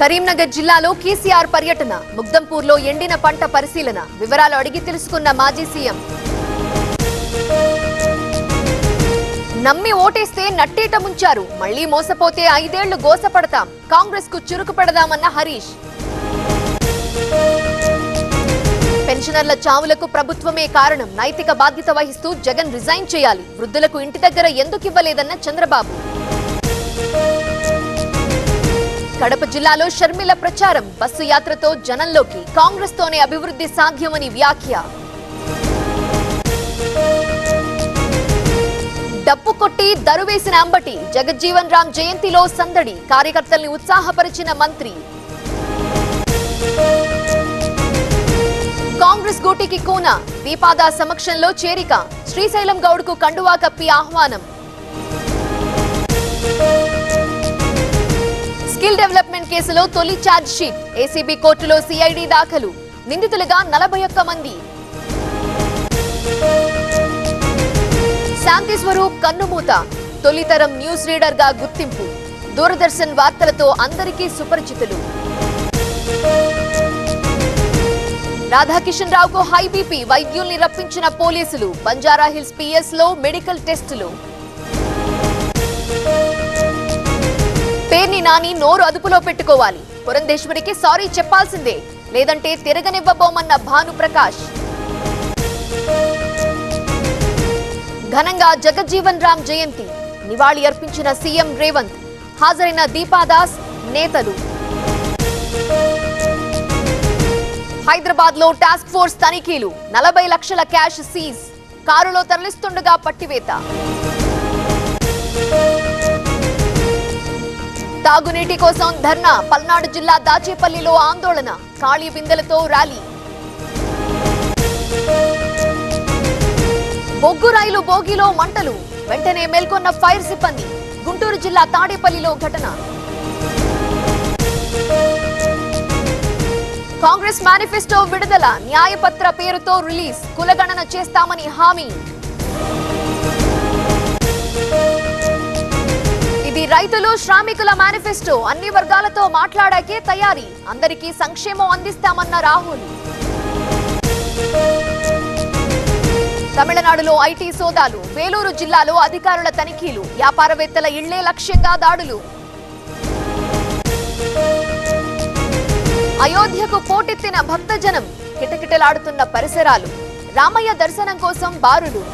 కరీంనగర్ జిల్లాలో కేసీఆర్ పర్యటన ముగ్దంపూర్లో ఎండిన పంట పరిశీలన వివరాలు అడిగి తెలుసుకున్న మాజీ సీఎం. నమ్మి ఓటేస్తే నట్టేట ముంచారు మళ్ళీ మోసపోతే ఐదేళ్ళు గోసపడతాం కాంగ్రెస్కు చురుకు పెడదామన్న హరీష్. పెన్షనర్ల చావులకు ప్రభుత్వమే కారణం నైతిక బాధ్యత వహిస్తూ జగన్ రిజైన్ చేయాలి వృద్ధులకు ఇంటి దగ్గర ఎందుకు ఇవ్వలేదన్న చంద్రబాబు. కడప జిల్లాలో షర్మిల ప్రచారం బస్సు యాత్రతో జనంలోకి కాంగ్రెస్ తోనే అభివృద్ధి సాధ్యమని వ్యాఖ్య. డప్పు కొట్టి దరువేసిన అంబటి జగజ్జీవన్ రామ్ జయంతిలో సందడి కార్యకర్తల్ని ఉత్సాహపరిచిన మంత్రి. కాంగ్రెస్ గూటికి కూన దీపాదా సమక్షంలో చేరిక శ్రీశైలం గౌడ్కు కండువా కప్పి ఆహ్వానం. కేసులో తొలి ఛార్జ్ షీట్. ఏసీబీ కోర్టులో సిఐడి దాఖలు. నిందితులుగా నలభై ఒక్క మంది. శాంతి స్వరూప్ కన్నుమూత. తొలితరం న్యూస్ రీడర్గా గుర్తింపు. దూరదర్శన్ వార్తలతో అందరికీ సుపరిచితులు. రాధాకిషన్ రావుకు హై బీపీ వైద్యుల్ని రప్పించిన పోలీసులు. బంజారా హిల్స్ పిఎస్లో మెడికల్ టెస్టులు. పేర్ని నాని నోరు అదుపులో పెట్టుకోవాలి. పురంధేశ్వరికి సారీ చెప్పాల్సిందే. లేదంటే తిరగనివ్వబోమన్న భానుప్రకాష్ ఘనంగా జగజ్జీవన్ రామ్ జయంతి. నివాళి అర్పించిన సీఎం రేవంత్. హాజరైన దీపాదాస్ నేతలు. హైదరాబాద్లో టాస్క్ ఫోర్స్ తనిఖీలు. నలభై లక్షల క్యాష్ సీజ్. కారులో తరలిస్తుండగా పట్టివేత. తాగునీటి కోసం ధర్నా. పల్నాడు జిల్లా దాచేపల్లిలో ఆందోళన. ఖాళీ బిందెలతో ర్యాలీ. బొగ్గు రైలు బోగిలో మంటలు. వెంటనే మేల్కొన్న ఫైర్ సిబ్బంది. గుంటూరు జిల్లా తాడేపల్లిలో ఘటన. కాంగ్రెస్ మేనిఫెస్టో విడుదల. న్యాయపత్ర పేరుతో రిలీజ్. కులగణన చేస్తామని హామీ. రైతులు శ్రామికుల మేనిఫెస్టో అన్ని వర్గాలతో మాట్లాడాకే తయారీ. అందరికీ సంక్షేమం అందిస్తామన్న రాహుల్. తమిళనాడులో ఐటీ సోదాలు వేలూరు జిల్లాలో అధికారుల తనిఖీలు వ్యాపారవేత్తల ఇళ్ళే లక్ష్యంగా దాడులు. అయోధ్యకు పోటెత్తిన భక్తజనం కిటకిటలాడుతున్న పరిసరాలు రామయ్య దర్శనం కోసం బారులు.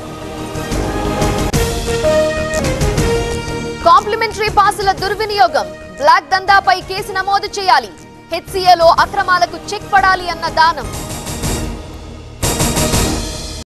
ఎంట్రీ పాసుల దుర్వినియోగం. బ్లాక్ దందాపై కేసు నమోదు చేయాలి. హెచ్సీఏలో అక్రమాలకు చెక్ పడాలి అన్న దానం.